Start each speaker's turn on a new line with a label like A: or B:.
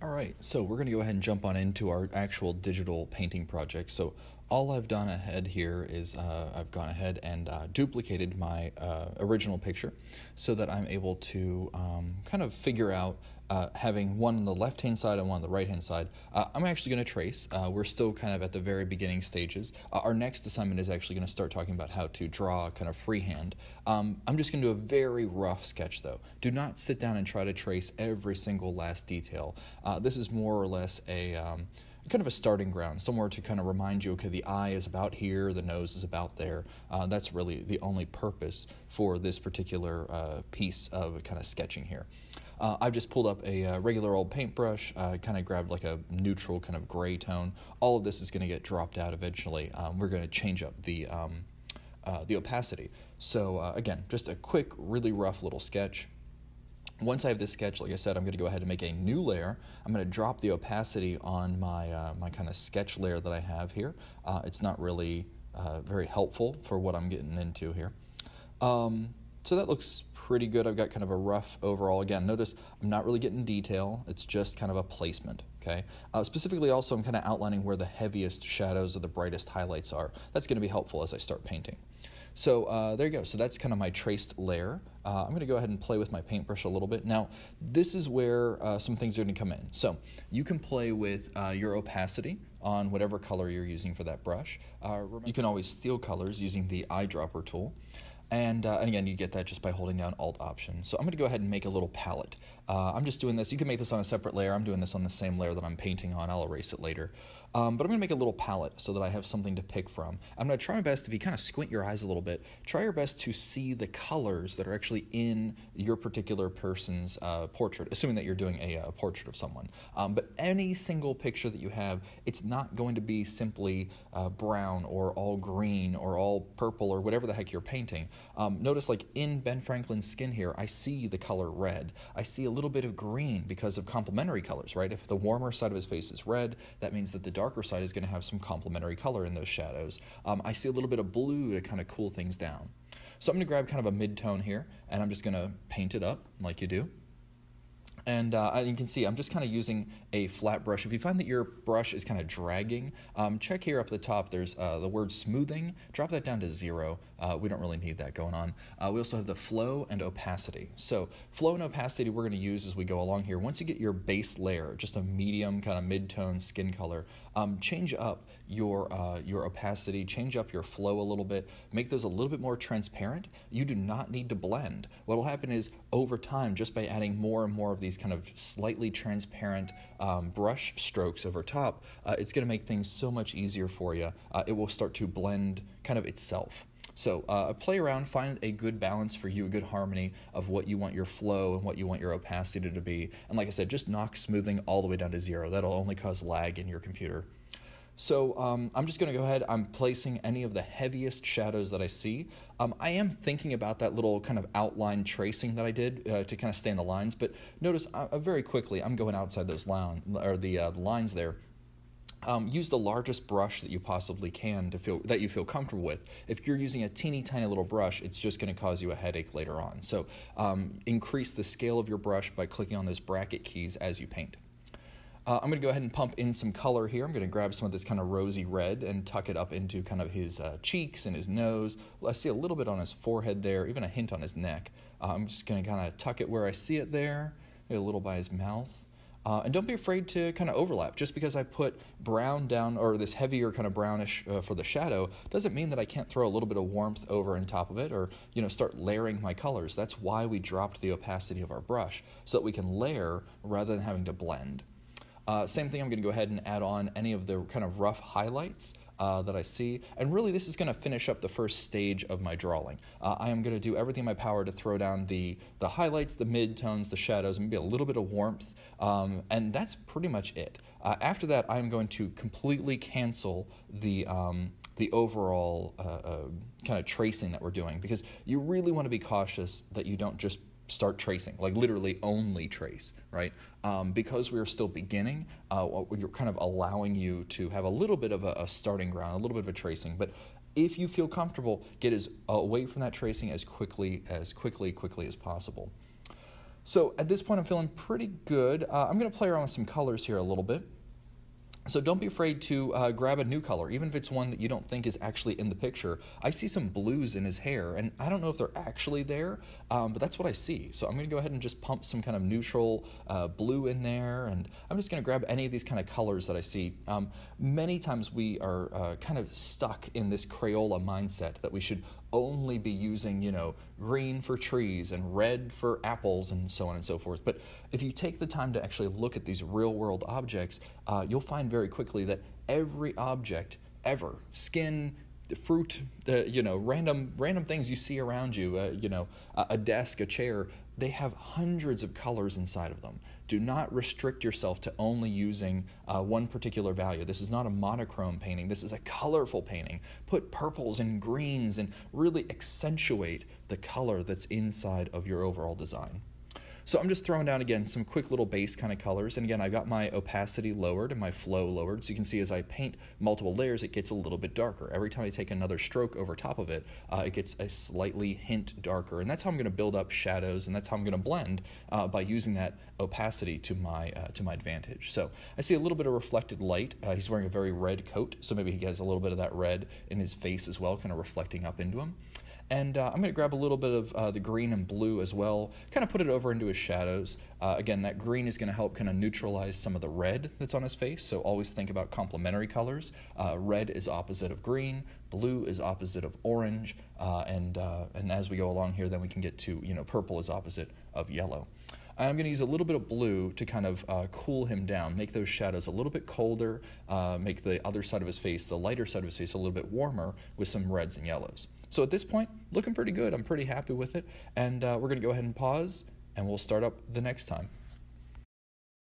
A: All right, so we're going to go ahead and jump on into our actual digital painting project. So all I've done ahead here is uh, I've gone ahead and uh, duplicated my uh, original picture so that I'm able to um, kind of figure out uh, having one on the left hand side and one on the right hand side. Uh, I'm actually going to trace. Uh, we're still kind of at the very beginning stages. our next assignment is actually going to start talking about how to draw kind of freehand. Um, I'm just going to do a very rough sketch though. Do not sit down and try to trace every single last detail. this is more or less a um, kind of a starting ground, somewhere to kind of remind you, okay, the eye is about here, the nose is about there. Uh, that's really the only purpose for this particular uh, piece of kind of sketching here. Uh, I've just pulled up a uh, regular old paintbrush, uh, kind of grabbed like a neutral kind of gray tone. All of this is going to get dropped out eventually. Um, we're going to change up the um, uh, the opacity. So uh, again, just a quick, really rough little sketch. Once I have this sketch, like I said, I'm going to go ahead and make a new layer. I'm going to drop the opacity on my, uh, my kind of sketch layer that I have here. Uh, it's not really uh, very helpful for what I'm getting into here. Um, so that looks pretty good. I've got kind of a rough overall. Again, notice I'm not really getting detail. It's just kind of a placement, okay? Uh, specifically also, I'm kind of outlining where the heaviest shadows or the brightest highlights are. That's going to be helpful as I start painting. So uh, there you go. So that's kind of my traced layer. Uh, I'm going to go ahead and play with my paintbrush a little bit. Now, this is where uh, some things are going to come in. So you can play with uh, your opacity on whatever color you're using for that brush. Uh, you can always steal colors using the eyedropper tool. And, uh, and, again, you get that just by holding down Alt Option. So I'm going to go ahead and make a little palette. Uh, I'm just doing this. You can make this on a separate layer. I'm doing this on the same layer that I'm painting on. I'll erase it later. Um, but I'm going to make a little palette so that I have something to pick from. I'm going to try my best, if you kind of squint your eyes a little bit, try your best to see the colors that are actually in your particular person's uh, portrait, assuming that you're doing a, a portrait of someone. Um, but any single picture that you have, it's not going to be simply uh, brown or all green or all purple or whatever the heck you're painting. Um, notice, like in Ben Franklin's skin here, I see the color red. I see a little bit of green because of complementary colors, right? If the warmer side of his face is red, that means that the darker side is going to have some complementary color in those shadows. Um, I see a little bit of blue to kind of cool things down. So I'm going to grab kind of a mid-tone here, and I'm just going to paint it up like you do. And uh, you can see I'm just kind of using a flat brush. If you find that your brush is kind of dragging, um, check here up the top. There's uh, the word smoothing. Drop that down to zero. Uh, we don't really need that going on. Uh, we also have the flow and opacity. So flow and opacity we're going to use as we go along here. Once you get your base layer, just a medium kind of mid-tone skin color, um, change up your uh, your opacity, change up your flow a little bit, make those a little bit more transparent. You do not need to blend. What will happen is over time, just by adding more and more of these kind of slightly transparent um, brush strokes over top, uh, it's going to make things so much easier for you. Uh, it will start to blend kind of itself. So uh, play around, find a good balance for you, a good harmony of what you want your flow and what you want your opacity to be. And like I said, just knock smoothing all the way down to zero. That'll only cause lag in your computer. So um, I'm just going to go ahead. I'm placing any of the heaviest shadows that I see. Um, I am thinking about that little kind of outline tracing that I did uh, to kind of stay in the lines. But notice uh, uh very quickly, I'm going outside those line or the uh, lines there. Um, use the largest brush that you possibly can to feel that you feel comfortable with. If you're using a teeny tiny little brush, it's just going to cause you a headache later on. So um, increase the scale of your brush by clicking on those bracket keys as you paint. Uh, I'm going to go ahead and pump in some color here. I'm going to grab some of this kind of rosy red and tuck it up into kind of his uh, cheeks and his nose. I see a little bit on his forehead there, even a hint on his neck. Uh, I'm just going to kind of tuck it where I see it there, maybe a little by his mouth. Uh, and don't be afraid to kind of overlap. Just because I put brown down or this heavier kind of brownish uh, for the shadow doesn't mean that I can't throw a little bit of warmth over on top of it or you know start layering my colors. That's why we dropped the opacity of our brush so that we can layer rather than having to blend. Uh, same thing, I'm going to go ahead and add on any of the kind of rough highlights uh, that I see. And really, this is going to finish up the first stage of my drawing. Uh, I am going to do everything in my power to throw down the, the highlights, the mid-tones, the shadows, maybe a little bit of warmth. Um, and that's pretty much it. Uh, after that, I'm going to completely cancel the, um, the overall uh, uh, kind of tracing that we're doing because you really want to be cautious that you don't just start tracing, like literally only trace, right? Um, because we are still beginning, uh, you're kind of allowing you to have a little bit of a, a, starting ground, a little bit of a tracing. But if you feel comfortable, get as away from that tracing as quickly as quickly quickly as possible. So at this point, I'm feeling pretty good. Uh, I'm going to play around with some colors here a little bit. So don't be afraid to uh, grab a new color, even if it's one that you don't think is actually in the picture. I see some blues in his hair, and I don't know if they're actually there, um, but that's what I see. So I'm going to go ahead and just pump some kind of neutral uh, blue in there, and I'm just going to grab any of these kind of colors that I see. Um, many times we are uh, kind of stuck in this Crayola mindset that we should only be using, you know, green for trees and red for apples and so on and so forth. But if you take the time to actually look at these real world objects, uh, you'll find very quickly that every object ever, skin, fruit, uh, you know, random random things you see around you, uh, you know, a desk, a chair, they have hundreds of colors inside of them. Do not restrict yourself to only using uh, one particular value. This is not a monochrome painting. This is a colorful painting. Put purples and greens and really accentuate the color that's inside of your overall design. So I'm just throwing down again some quick little base kind of colors. And again, I've got my opacity lowered and my flow lowered. So you can see as I paint multiple layers, it gets a little bit darker. Every time I take another stroke over top of it, uh, it gets a slightly hint darker. And that's how I'm going to build up shadows and that's how I'm going to blend uh, by using that opacity to my, uh, to my advantage. So I see a little bit of reflected light. Uh, he's wearing a very red coat, so maybe he has a little bit of that red in his face as well, kind of reflecting up into him. And uh, I'm going to grab a little bit of uh, the green and blue as well, kind of put it over into his shadows. Uh, again, that green is going to help kind of neutralize some of the red that's on his face, so always think about complementary colors. Uh, red is opposite of green, blue is opposite of orange, uh, and, uh, and as we go along here, then we can get to, you know, purple is opposite of yellow. I'm going to use a little bit of blue to kind of uh, cool him down, make those shadows a little bit colder, uh, make the other side of his face, the lighter side of his face, a little bit warmer with some reds and yellows. So at this point, looking pretty good. I'm pretty happy with it. And uh, we're going to go ahead and pause, and we'll start up the next time.